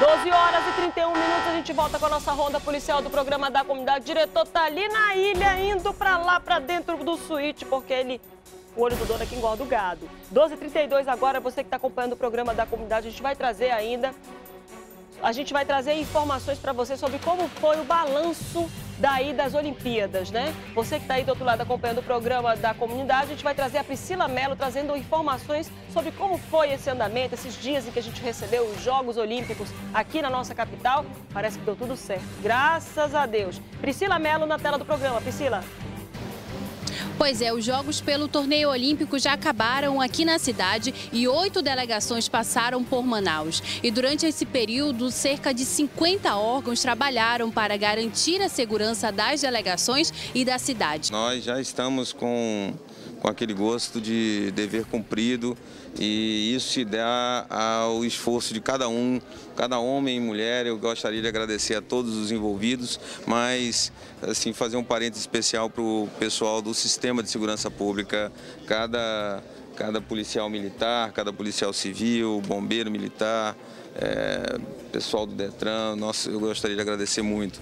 12 horas e 31 minutos, a gente volta com a nossa ronda policial do programa da comunidade. O diretor tá ali na ilha, indo para lá, para dentro do suíte, porque ele o olho do dono aqui engorda o gado. 12h32 agora, você que está acompanhando o programa da comunidade, a gente vai trazer ainda, a gente vai trazer informações para você sobre como foi o balanço daí das Olimpíadas, né? Você que está aí do outro lado acompanhando o programa da comunidade, a gente vai trazer a Priscila Mello trazendo informações sobre como foi esse andamento, esses dias em que a gente recebeu os Jogos Olímpicos aqui na nossa capital. Parece que deu tudo certo, graças a Deus. Priscila Mello na tela do programa. Priscila. Pois é, os jogos pelo torneio olímpico já acabaram aqui na cidade e oito delegações passaram por Manaus. E durante esse período, cerca de 50 órgãos trabalharam para garantir a segurança das delegações e da cidade. Nós já estamos com com aquele gosto de dever cumprido e isso se dá ao esforço de cada um, cada homem e mulher. Eu gostaria de agradecer a todos os envolvidos, mas assim fazer um parênteses especial para o pessoal do sistema de segurança pública, cada cada policial militar, cada policial civil, bombeiro militar, é, pessoal do Detran, nossa, eu gostaria de agradecer muito.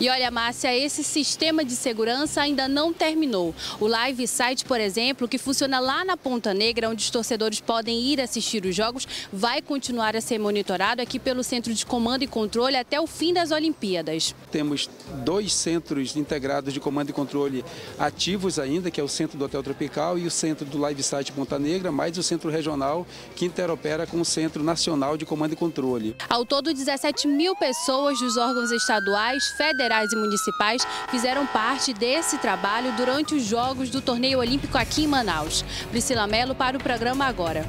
E olha, Márcia, esse sistema de segurança ainda não terminou. O Live Site, por exemplo, que funciona lá na Ponta Negra, onde os torcedores podem ir assistir os jogos, vai continuar a ser monitorado aqui pelo Centro de Comando e Controle até o fim das Olimpíadas. Temos dois centros integrados de comando e controle ativos ainda, que é o Centro do Hotel Tropical e o Centro do Live Site Ponta Negra, mais o Centro Regional, que interopera com o Centro Nacional de Comando e Controle. Ao todo, todo, 17 mil pessoas dos órgãos estaduais, federais e municipais fizeram parte desse trabalho durante os Jogos do Torneio Olímpico aqui em Manaus. Priscila Mello para o programa Agora.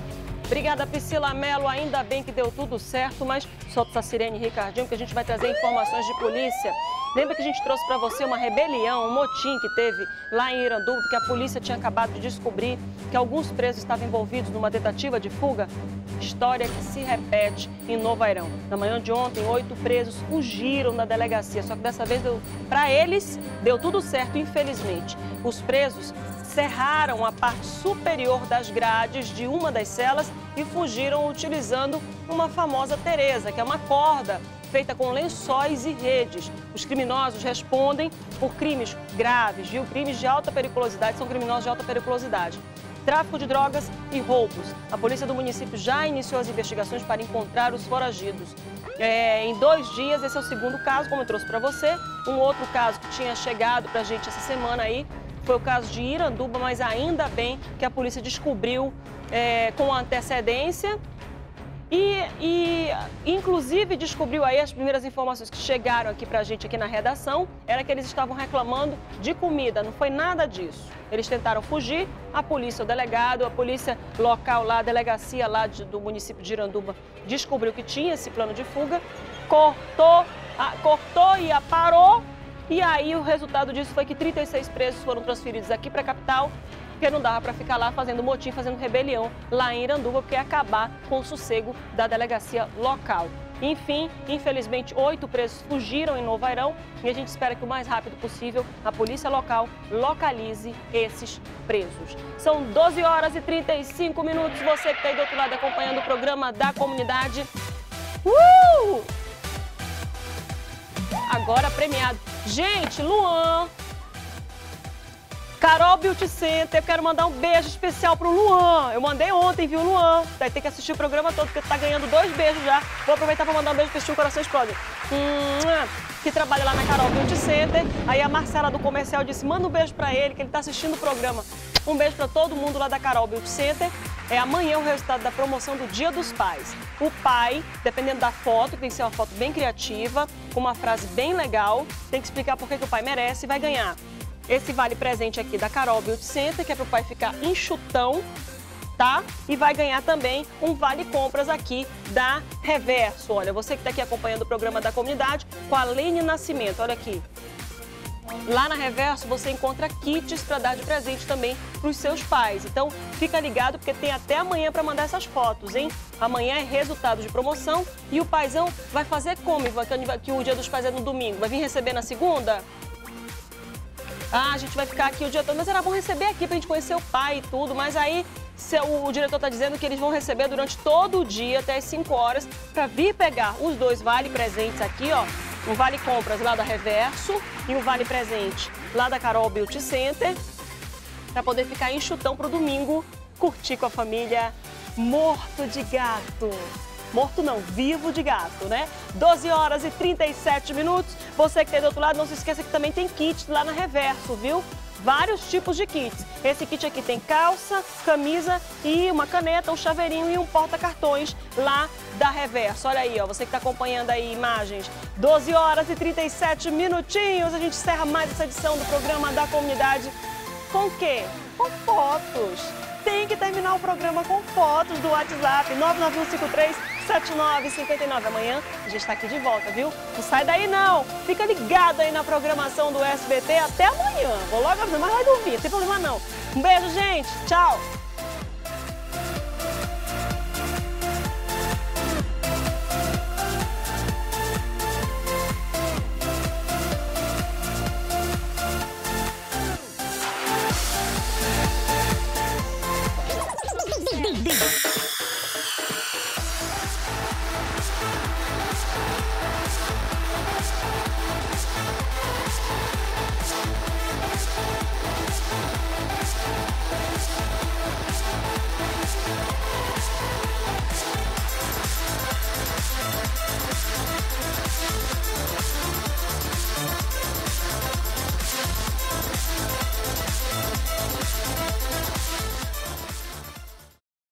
Obrigada, Priscila Mello. Ainda bem que deu tudo certo, mas solta essa sirene, Ricardinho, que a gente vai trazer informações de polícia. Lembra que a gente trouxe para você uma rebelião, um motim que teve lá em Iranduba, porque a polícia tinha acabado de descobrir que alguns presos estavam envolvidos numa tentativa de fuga? História que se repete em Novo Airão. Na manhã de ontem, oito presos fugiram da delegacia, só que dessa vez, para eles, deu tudo certo, infelizmente. Os presos cerraram a parte superior das grades de uma das celas e fugiram utilizando uma famosa Teresa, que é uma corda feita com lençóis e redes. Os criminosos respondem por crimes graves, viu? Crimes de alta periculosidade, são criminosos de alta periculosidade. Tráfico de drogas e roubos. A polícia do município já iniciou as investigações para encontrar os foragidos. É, em dois dias, esse é o segundo caso, como eu trouxe para você. Um outro caso que tinha chegado para a gente essa semana aí foi o caso de Iranduba, mas ainda bem que a polícia descobriu é, com antecedência e, e, inclusive, descobriu aí as primeiras informações que chegaram aqui para a gente aqui na redação, era que eles estavam reclamando de comida, não foi nada disso. Eles tentaram fugir, a polícia, o delegado, a polícia local lá, a delegacia lá de, do município de Iranduba descobriu que tinha esse plano de fuga, cortou, a, cortou e a parou, e aí o resultado disso foi que 36 presos foram transferidos aqui para a capital porque não dava para ficar lá fazendo motim, fazendo rebelião lá em Iranduba, porque ia acabar com o sossego da delegacia local. Enfim, infelizmente, oito presos fugiram em Novo Airão e a gente espera que o mais rápido possível a polícia local localize esses presos. São 12 horas e 35 minutos. Você que está aí do outro lado acompanhando o programa da comunidade. Uh! Agora premiado. Gente, Luan Carol Beauty Center, eu quero mandar um beijo especial pro Luan. Eu mandei ontem, viu, Luan? Vai ter que assistir o programa todo, porque tá ganhando dois beijos já. Vou aproveitar para mandar um beijo pro o Coração Explode. Hum, que trabalha lá na Carol Beauty Center. Aí a Marcela do comercial disse: manda um beijo para ele, que ele tá assistindo o programa. Um beijo para todo mundo lá da Carol Beauty Center. É amanhã o resultado da promoção do Dia dos Pais. O pai, dependendo da foto, tem que ser uma foto bem criativa, com uma frase bem legal, tem que explicar por que, que o pai merece e vai ganhar esse vale presente aqui da Carol Beauty Center, que é para o pai ficar enxutão, tá? E vai ganhar também um vale compras aqui da Reverso. Olha, você que está aqui acompanhando o programa da comunidade com a Lene Nascimento, olha aqui. Lá na Reverso você encontra kits para dar de presente também para os seus pais. Então fica ligado porque tem até amanhã para mandar essas fotos, hein? Amanhã é resultado de promoção e o paizão vai fazer como, que o dia dos pais é no domingo? Vai vir receber na segunda? Ah, a gente vai ficar aqui o dia todo, mas era bom receber aqui pra gente conhecer o pai e tudo, mas aí o diretor está dizendo que eles vão receber durante todo o dia, até as 5 horas, para vir pegar os dois vale presentes aqui, ó. Um vale compras lá da Reverso e um vale presente lá da Carol Beauty Center, para poder ficar enxutão para o domingo curtir com a família morto de gato. Morto não, vivo de gato, né? 12 horas e 37 minutos. Você que está do outro lado, não se esqueça que também tem kit lá na Reverso, viu? vários tipos de kits. Esse kit aqui tem calça, camisa e uma caneta, um chaveirinho e um porta-cartões lá da Reverso. Olha aí, ó, você que está acompanhando aí imagens. 12 horas e 37 minutinhos. A gente encerra mais essa edição do programa da comunidade. Com o quê? Com fotos. Tem que terminar o programa com fotos do WhatsApp 99153 7959. Amanhã a gente está aqui de volta, viu? Não sai daí não. Fica ligado aí na programação do SBT. Até amanhã. Vou logo avisar, mas vai dormir, não tem problema não. Um beijo, gente. Tchau.